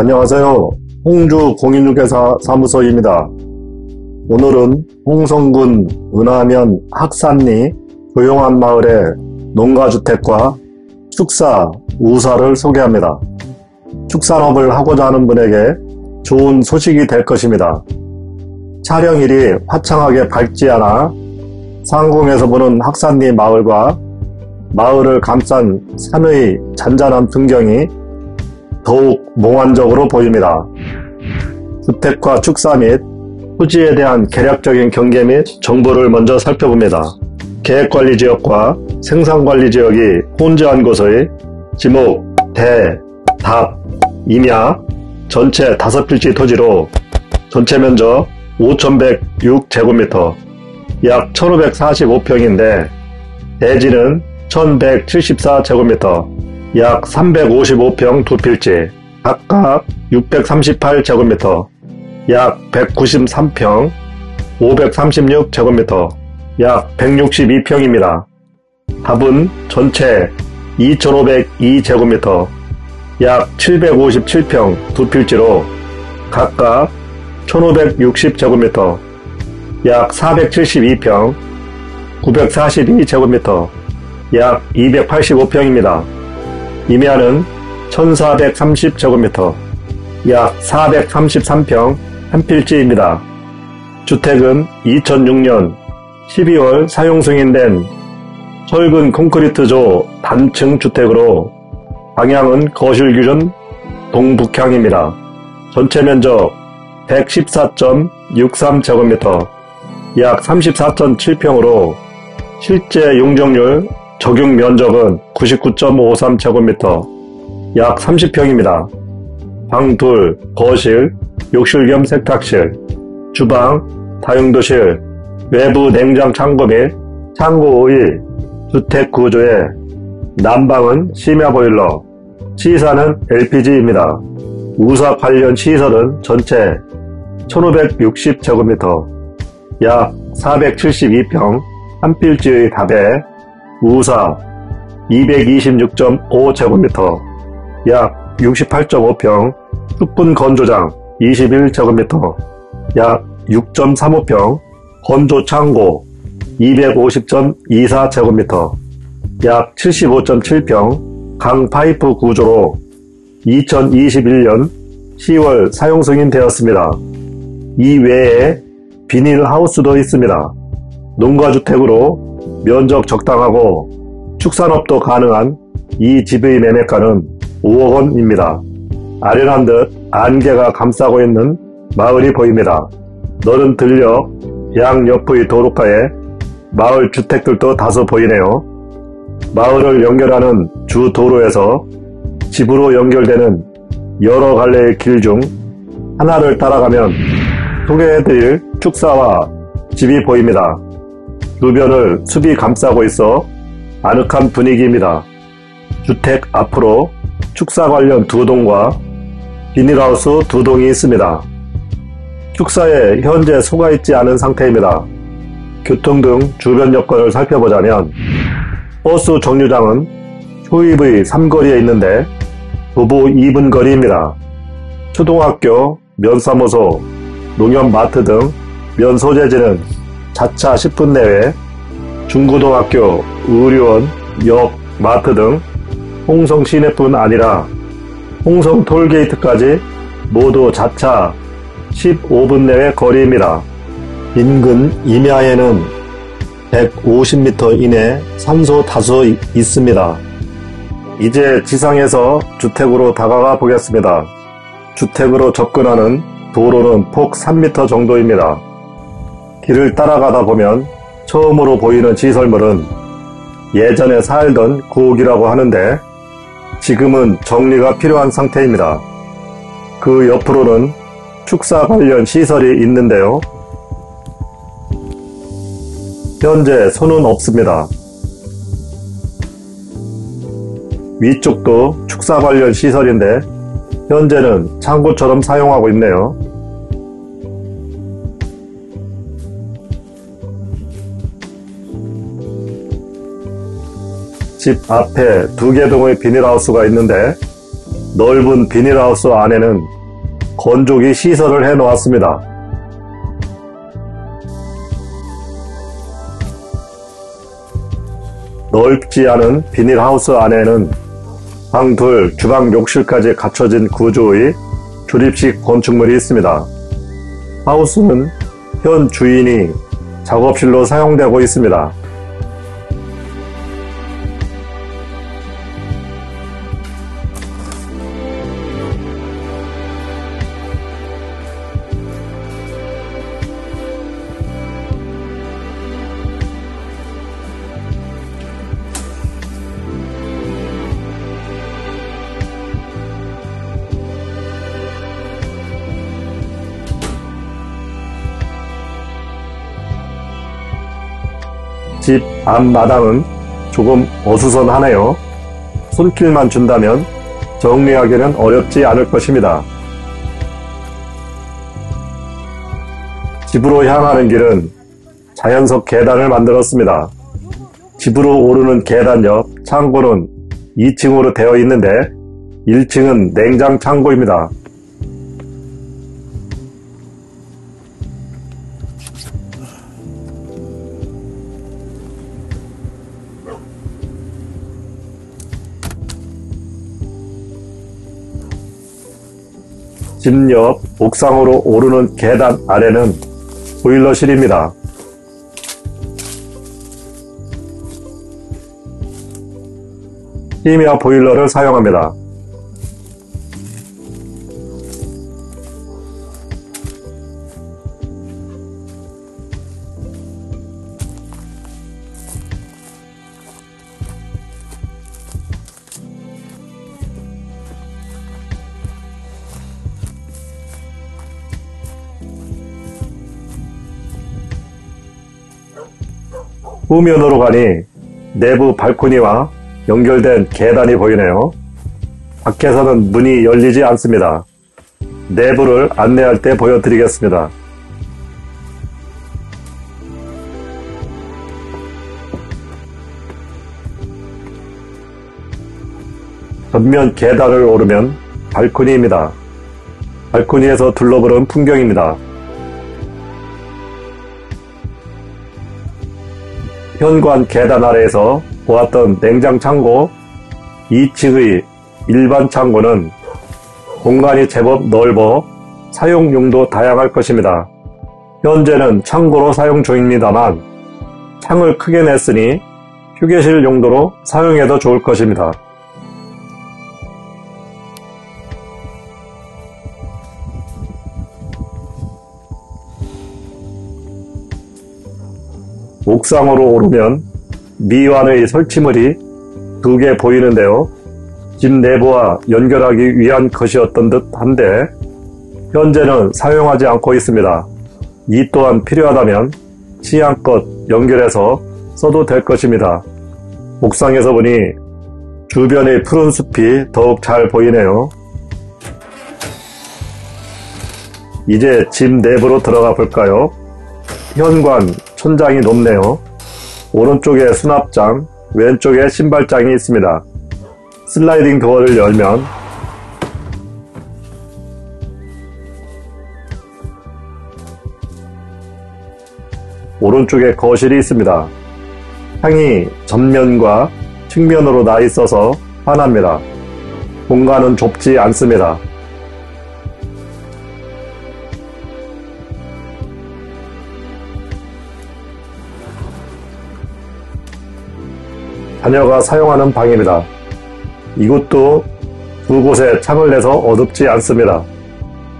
안녕하세요. 홍주 공인중개사 사무소입니다. 오늘은 홍성군 은하면 학산리 조용한 마을의 농가주택과 축사, 우사를 소개합니다. 축산업을 하고자 하는 분에게 좋은 소식이 될 것입니다. 촬영일이 화창하게 밝지 않아 상공에서 보는 학산리 마을과 마을을 감싼 산의 잔잔한 풍경이 더욱 몽환적으로 보입니다. 주택과 축사 및 토지에 대한 계략적인 경계 및 정보를 먼저 살펴봅니다. 계획관리지역과 생산관리지역이 혼재한 곳의 지목, 대, 답, 임야 전체 5필지 토지로 전체 면적 5,106제곱미터 약 1,545평인데 대지는 1,174제곱미터 약 355평 두 필지 각각 638제곱미터 약 193평 536제곱미터 약 162평입니다. 답은 전체 2502제곱미터 약 757평 두 필지로 각각 1560제곱미터 약 472평 942제곱미터 약 285평입니다. 임야는 1430제곱미터 약 433평 한 필지입니다. 주택은 2006년 12월 사용 승인된 철근 콘크리트조 단층 주택으로 방향은 거실 기준 동북향입니다. 전체 면적 114.63제곱미터 약 34.7평으로 실제 용적률 적용 면적은 99.53제곱미터 약 30평입니다. 방 둘, 거실, 욕실 겸 세탁실, 주방, 다용도실, 외부 냉장 창고 및 창고 5일, 주택 구조의 난방은 심야 보일러, 시사는 LPG입니다. 우사 관련 시설은 전체 1560제곱미터, 약 472평, 한 필지의 답에 우사 226.5제곱미터, 약 68.5평, 숯분 건조장 21제곱미터, 약 6.35평, 건조 창고 250.24제곱미터, 약 75.7평, 강 파이프 구조로 2021년 10월 사용 승인되었습니다. 이 외에 비닐 하우스도 있습니다. 농가주택으로 면적 적당하고 축산업도 가능한 이 집의 매매가는 5억 원입니다. 아련한 듯 안개가 감싸고 있는 마을이 보입니다. 너른 들녘 양옆의 도로가에 마을 주택들도 다소 보이네요. 마을을 연결하는 주 도로에서 집으로 연결되는 여러 갈래의 길 중 하나를 따라가면 소개해드릴 축사와 집이 보입니다. 주변을 숲이 감싸고 있어 아늑한 분위기입니다. 주택 앞으로 축사 관련 두 동과 비닐하우스 두 동이 있습니다. 축사에 현재 속아있지 않은 상태입니다. 교통 등 주변 여건을 살펴보자면 버스 정류장은 초입의 3거리에 있는데 도보 2분 거리입니다. 초등학교, 면사무소, 농협마트 등 면소재지는 자차 10분 내외 중고등학교, 의료원, 역, 마트 등 홍성 시내뿐 아니라 홍성 톨게이트까지 모두 자차 15분 내외 거리입니다. 인근 임야에는 150m 이내 산소 다수 있습니다. 이제 지상에서 주택으로 다가가 보겠습니다. 주택으로 접근하는 도로는 폭 3m 정도입니다. 길을 따라가다 보면 처음으로 보이는 시설물은 예전에 살던 구옥이라고 하는데 지금은 정리가 필요한 상태입니다. 그 옆으로는 축사 관련 시설이 있는데요. 현재 손은 없습니다. 위쪽도 축사 관련 시설인데 현재는 창고처럼 사용하고 있네요. 집 앞에 두 개 동의 비닐하우스가 있는데 넓은 비닐하우스 안에는 건조기 시설을 해 놓았습니다. 넓지 않은 비닐하우스 안에는 방 둘, 주방 욕실까지 갖춰진 구조의 조립식 건축물이 있습니다. 하우스는 현 주인이 작업실로 사용되고 있습니다. 집 앞마당은 조금 어수선하네요. 손길만 준다면 정리하기는 어렵지 않을 것입니다. 집으로 향하는 길은 자연석 계단을 만들었습니다. 집으로 오르는 계단 옆 창고는 2층으로 되어 있는데 1층은 냉장 창고입니다. 집 옆 옥상으로 오르는 계단 아래는 보일러실입니다. 히미아 보일러를 사용합니다. 후면으로 가니 내부 발코니와 연결된 계단이 보이네요. 밖에서는 문이 열리지 않습니다. 내부를 안내할 때 보여드리겠습니다. 전면 계단을 오르면 발코니입니다. 발코니에서 둘러보는 풍경입니다. 현관 계단 아래에서 보았던 냉장 창고 2층의 일반 창고는 공간이 제법 넓어 사용 용도 다양할 것입니다. 현재는 창고로 사용 중입니다만 창을 크게 냈으니 휴게실 용도로 사용해도 좋을 것입니다. 옥상으로 오르면 미완의 설치물이 두 개 보이는데요. 집 내부와 연결하기 위한 것이었던 듯 한데 현재는 사용하지 않고 있습니다. 이 또한 필요하다면 취향껏 연결해서 써도 될 것입니다. 옥상에서 보니 주변의 푸른 숲이 더욱 잘 보이네요. 이제 집 내부로 들어가 볼까요? 현관, 천장이 높네요. 오른쪽에 수납장, 왼쪽에 신발장이 있습니다. 슬라이딩 도어를 열면 오른쪽에 거실이 있습니다. 향이 전면과 측면으로 나 있어서 환합니다. 공간은 좁지 않습니다. 자녀가 사용하는 방입니다. 이곳도 두 곳에 창을 내서 어둡지 않습니다.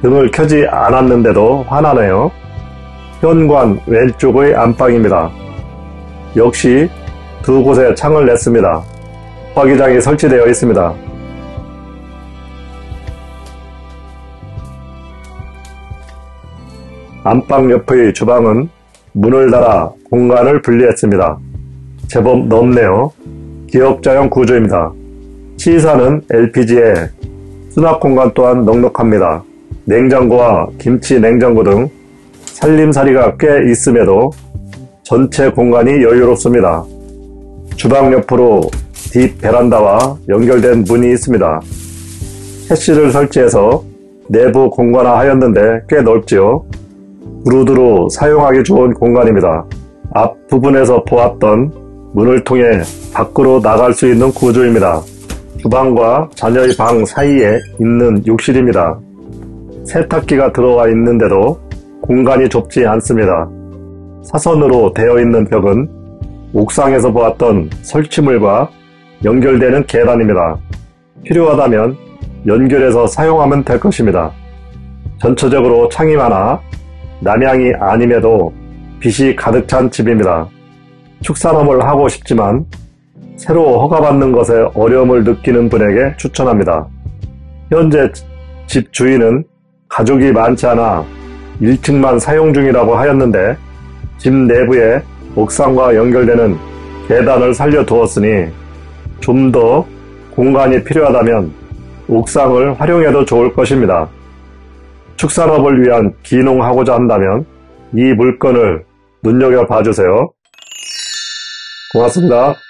등을 켜지 않았는데도 환하네요. 현관 왼쪽의 안방입니다. 역시 두 곳에 창을 냈습니다. 화기장이 설치되어 있습니다. 안방 옆의 주방은 문을 닫아 공간을 분리했습니다. 제법 넓네요. 기역자형 구조입니다. 치사는 LPG에 수납 공간 또한 넉넉합니다. 냉장고와 김치 냉장고 등 살림살이가 꽤 있음에도 전체 공간이 여유롭습니다. 주방 옆으로 뒷 베란다와 연결된 문이 있습니다. 해시를 설치해서 내부 공간화하였는데 꽤 넓지요. 브루드로 사용하기 좋은 공간입니다. 앞부분에서 보았던 문을 통해 밖으로 나갈 수 있는 구조입니다. 주방과 자녀의 방 사이에 있는 욕실입니다. 세탁기가 들어와 있는데도 공간이 좁지 않습니다. 사선으로 되어 있는 벽은 옥상에서 보았던 설치물과 연결되는 계단입니다. 필요하다면 연결해서 사용하면 될 것입니다. 전체적으로 창이 많아 남향이 아님에도 빛이 가득 찬 집입니다. 축산업을 하고 싶지만 새로 허가받는 것에 어려움을 느끼는 분에게 추천합니다. 현재 집 주인은 가족이 많지 않아 1층만 사용 중이라고 하였는데 집 내부에 옥상과 연결되는 계단을 살려두었으니 좀 더 공간이 필요하다면 옥상을 활용해도 좋을 것입니다. 축산업을 위한 기농하고자 한다면 이 물건을 눈여겨봐 주세요. 고맙습니다.